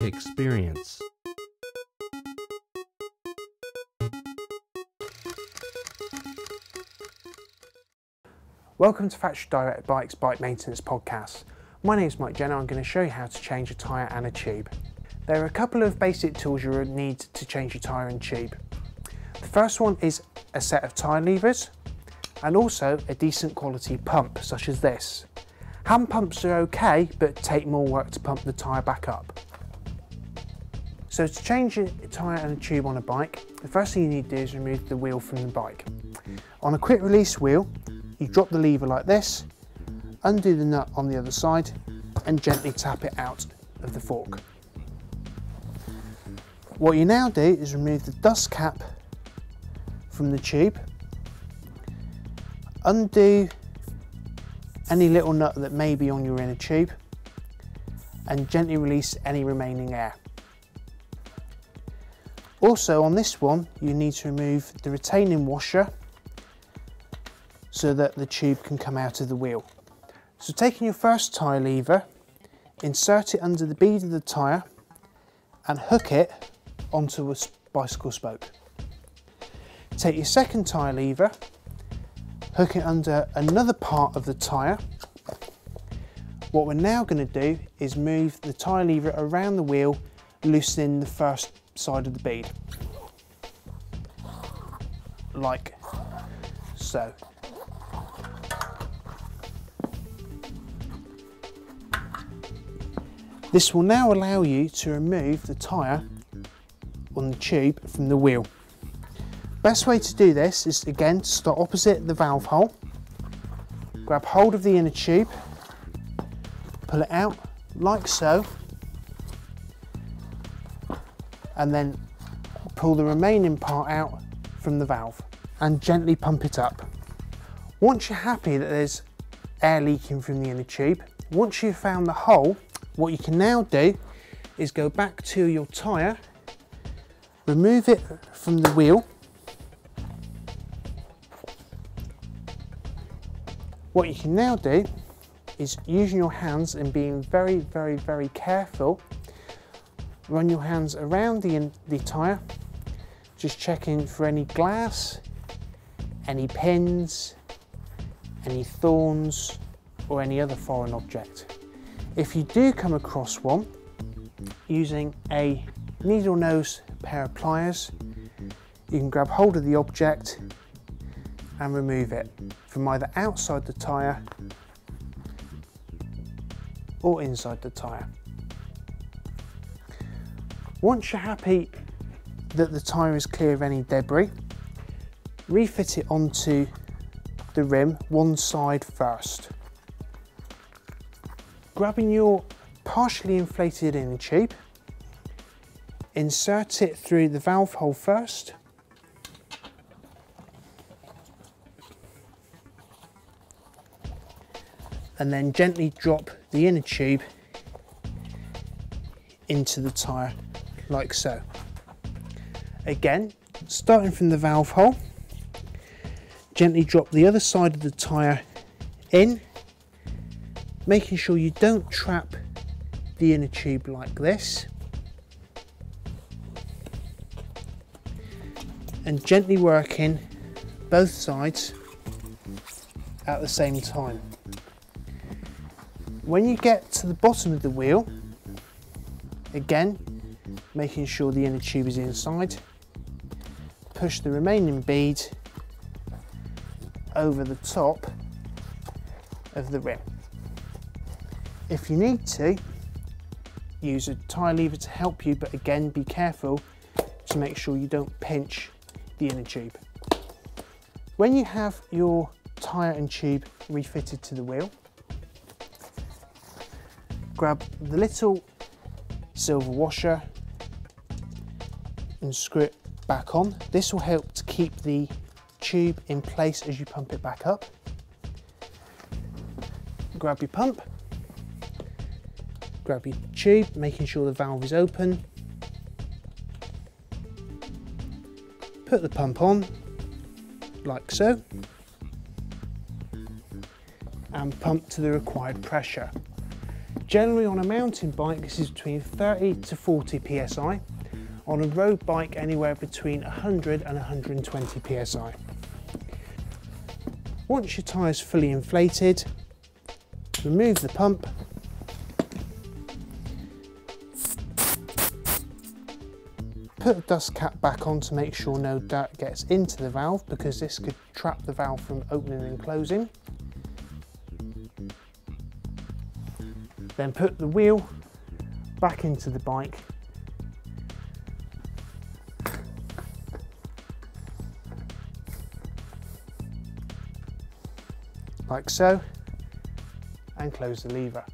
experience. Welcome to Factory Direct Bikes Bike Maintenance Podcast. My name is Mike Jenner. I'm going to show you how to change a tyre and a tube. There are a couple of basic tools you will need to change your tyre and tube. The first one is a set of tyre levers and also a decent quality pump such as this. Hand pumps are okay but take more work to pump the tyre back up. So to change a tyre and a tube on a bike, the first thing you need to do is remove the wheel from the bike. On a quick release wheel, you drop the lever like this, undo the nut on the other side and gently tap it out of the fork. What you now do is remove the dust cap from the tube, undo any little nut that may be on your inner tube and gently release any remaining air. Also on this one you need to remove the retaining washer so that the tube can come out of the wheel. So taking your first tyre lever, insert it under the bead of the tyre and hook it onto a bicycle spoke. Take your second tyre lever, hook it under another part of the tyre. What we're now going to do is move the tyre lever around the wheel, loosening the first side of the bead. Like so. This will now allow you to remove the tyre on the tube from the wheel. Best way to do this is again to start opposite the valve hole, grab hold of the inner tube, pull it out like so, and then pull the remaining part out from the valve and gently pump it up. Once you're happy that there's air leaking from the inner tube, once you've found the hole, what you can now do is go back to your tyre, remove it from the wheel. What you can now do is using your hands and being very, very, very careful, run your hands around the, the tyre, just checking for any glass, any pins, any thorns, or any other foreign object. If you do come across one, using a needle nose pair of pliers, you can grab hold of the object and remove it from either outside the tyre or inside the tyre. Once you're happy that the tyre is clear of any debris, refit it onto the rim one side first. Grabbing your partially inflated inner tube, insert it through the valve hole first, and then gently drop the inner tube into the tyre like so. Again, starting from the valve hole, gently drop the other side of the tyre in making sure you don't trap the inner tube like this and gently working both sides at the same time. When you get to the bottom of the wheel, again, making sure the inner tube is inside, push the remaining bead over the top of the rim. If you need to, use a tyre lever to help you, but again, be careful to make sure you don't pinch the inner tube. When you have your tyre and tube refitted to the wheel, grab the little silver washer and screw it back on. This will help to keep the tube in place as you pump it back up. Grab your pump grab your tube, making sure the valve is open. Put the pump on, like so, and pump to the required pressure. Generally on a mountain bike this is between 30 to 40 psi, on a road bike anywhere between 100 and 120 psi. Once your tyre is fully inflated, remove the pump Put the dust cap back on to make sure no dirt gets into the valve because this could trap the valve from opening and closing. Then put the wheel back into the bike like so and close the lever.